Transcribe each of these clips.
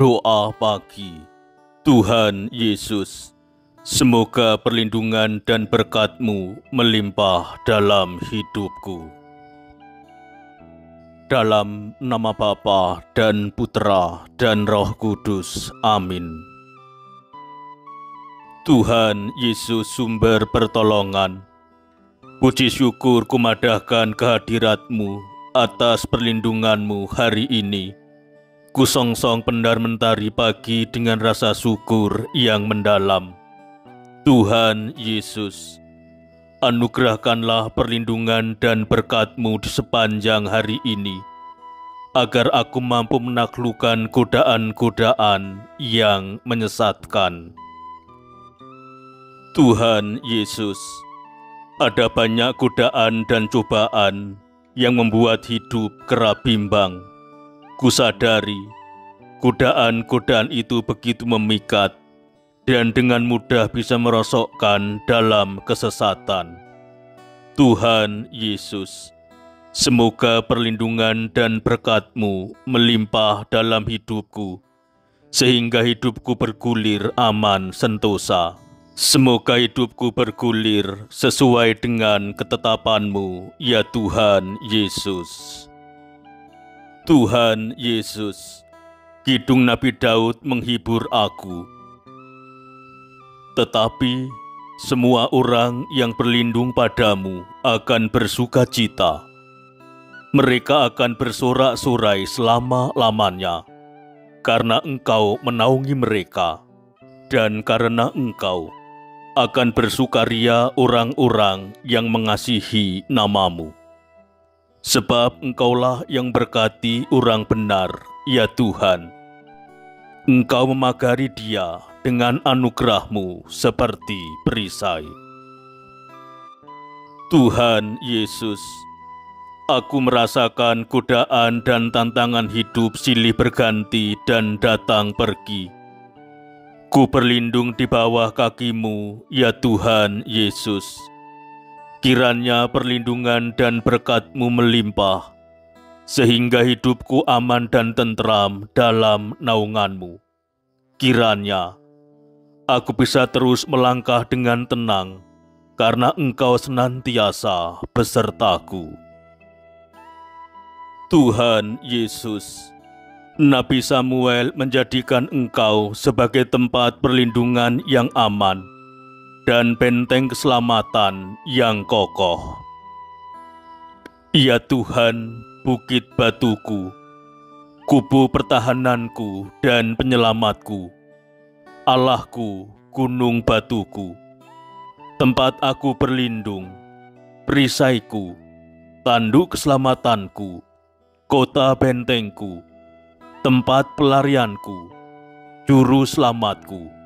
Doa pagi Tuhan Yesus, semoga perlindungan dan berkat-Mu melimpah dalam hidupku. Dalam nama Bapa dan Putra dan Roh Kudus. Amin. Tuhan Yesus sumber pertolongan, puji syukur kumadahkan kehadirat-Mu atas perlindungan-Mu hari ini Kusongsong pendar mentari pagi dengan rasa syukur yang mendalam. Tuhan Yesus, anugerahkanlah perlindungan dan berkat-Mu di sepanjang hari ini, agar aku mampu menaklukkan godaan-godaan yang menyesatkan. Tuhan Yesus, ada banyak godaan dan cobaan yang membuat hidup kerap bimbang Kusadari, godaan-godaan itu begitu memikat dan dengan mudah bisa merosokkan dalam kesesatan. Tuhan Yesus, semoga perlindungan dan berkat-Mu melimpah dalam hidupku, sehingga hidupku bergulir aman sentosa. Semoga hidupku bergulir sesuai dengan ketetapan-Mu, ya Tuhan Yesus. Tuhan Yesus, Kidung Nabi Daud menghibur aku. Tetapi semua orang yang berlindung padamu akan bersuka cita. Mereka akan bersorak-sorai selama-lamanya, karena engkau menaungi mereka, dan karena engkau akan bersukaria orang-orang yang mengasihi namamu. Sebab engkaulah yang berkati orang benar, ya Tuhan. Engkau memagari dia dengan anugerahmu seperti perisai. Tuhan Yesus, aku merasakan godaan dan tantangan hidup silih berganti dan datang pergi. Ku berlindung di bawah kakimu, ya Tuhan Yesus Kiranya perlindungan dan berkat-Mu melimpah, sehingga hidupku aman dan tentram dalam naungan-Mu. Kiranya aku bisa terus melangkah dengan tenang, karena Engkau senantiasa besertaku. Tuhan Yesus, Nabi Samuel menjadikan Engkau sebagai tempat perlindungan yang aman dan benteng keselamatan yang kokoh. Ya Tuhan, bukit batuku, kubu pertahananku dan penyelamatku, Allahku, gunung batuku, tempat aku berlindung, perisaiku, tanduk keselamatanku, kota bentengku, tempat pelarianku, juru selamatku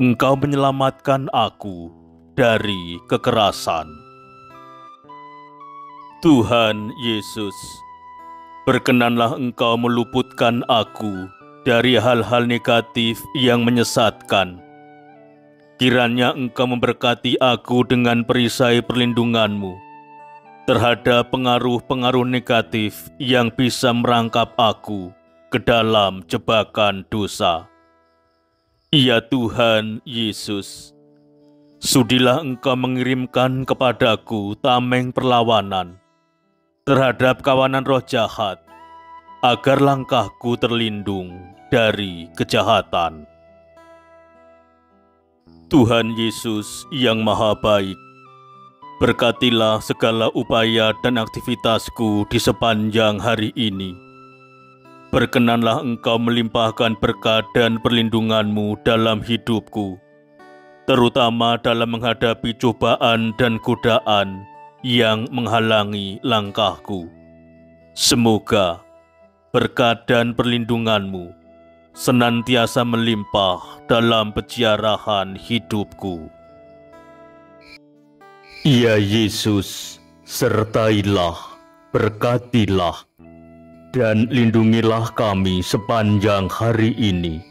Engkau menyelamatkan aku dari kekerasan. Tuhan Yesus, berkenanlah Engkau meluputkan aku dari hal-hal negatif yang menyesatkan. Kiranya Engkau memberkati aku dengan perisai perlindunganmu terhadap pengaruh-pengaruh negatif yang bisa merangkap aku ke dalam jebakan dosa. Ya Tuhan Yesus, sudilah Engkau mengirimkan kepadaku tameng perlawanan terhadap kawanan roh jahat, agar langkahku terlindung dari kejahatan. Tuhan Yesus yang Maha Baik, berkatilah segala upaya dan aktivitasku di sepanjang hari ini Berkenanlah engkau melimpahkan berkat dan perlindunganmu dalam hidupku, terutama dalam menghadapi cobaan dan godaan yang menghalangi langkahku. Semoga berkat dan perlindunganmu senantiasa melimpah dalam peziarahan hidupku. Ya Yesus, sertailah, berkatilah, dan lindungilah kami sepanjang hari ini.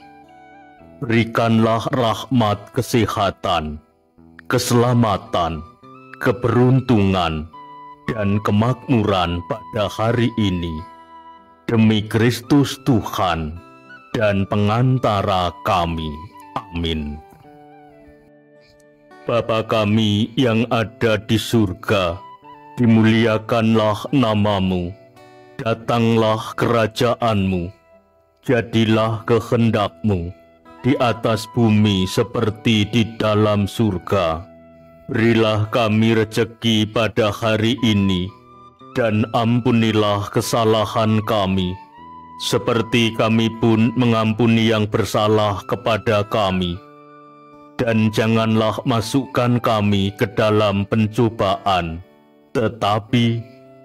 Berikanlah rahmat kesehatan, keselamatan, keberuntungan, dan kemakmuran pada hari ini. Demi Kristus Tuhan, dan pengantara kami. Amin. Bapa kami yang ada di surga, dimuliakanlah namamu, datanglah kerajaanmu, jadilah kehendakmu di atas bumi seperti di dalam surga. Berilah kami rejeki pada hari ini, dan ampunilah kesalahan kami, seperti kami pun mengampuni yang bersalah kepada kami. Dan janganlah masukkan kami ke dalam pencobaan, tetapi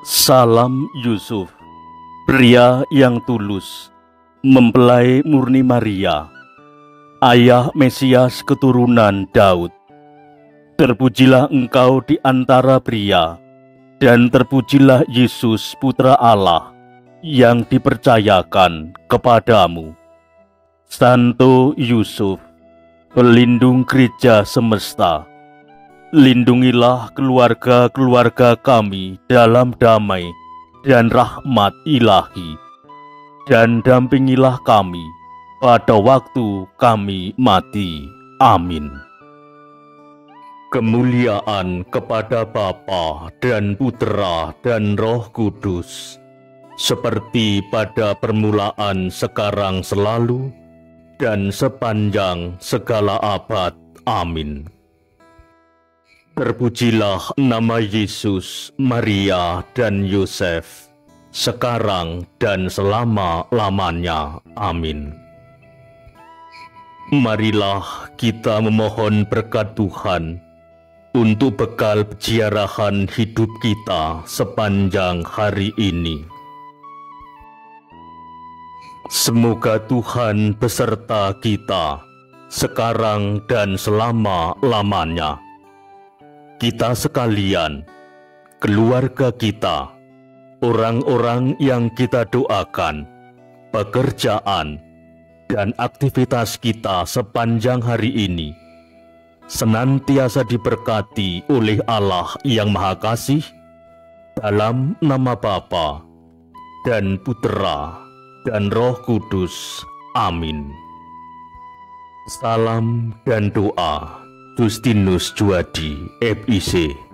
Salam Yusuf, pria yang tulus, mempelai murni Maria, ayah Mesias keturunan Daud. Terpujilah engkau di antara pria, dan terpujilah Yesus putra Allah yang dipercayakan kepadamu. Santo Yusuf, pelindung gereja semesta, lindungilah keluarga-keluarga kami dalam damai dan rahmat ilahi, dan dampingilah kami pada waktu kami mati. Amin. Kemuliaan kepada Bapa dan Putra dan Roh Kudus, seperti pada permulaan sekarang selalu, dan sepanjang segala abad. Amin. Terpujilah nama Yesus, Maria, dan Yosef, sekarang dan selama-lamanya. Amin. Marilah kita memohon berkat Tuhan untuk bekal peziarahan hidup kita sepanjang hari ini. Semoga Tuhan beserta kita sekarang dan selama-lamanya. Kita sekalian, keluarga kita, orang-orang yang kita doakan, pekerjaan, dan aktivitas kita sepanjang hari ini senantiasa diberkati oleh Allah yang Maha Kasih dalam nama Bapa dan Putera dan Roh Kudus. Amin. Salam dan doa Justinus Juadi, FIC.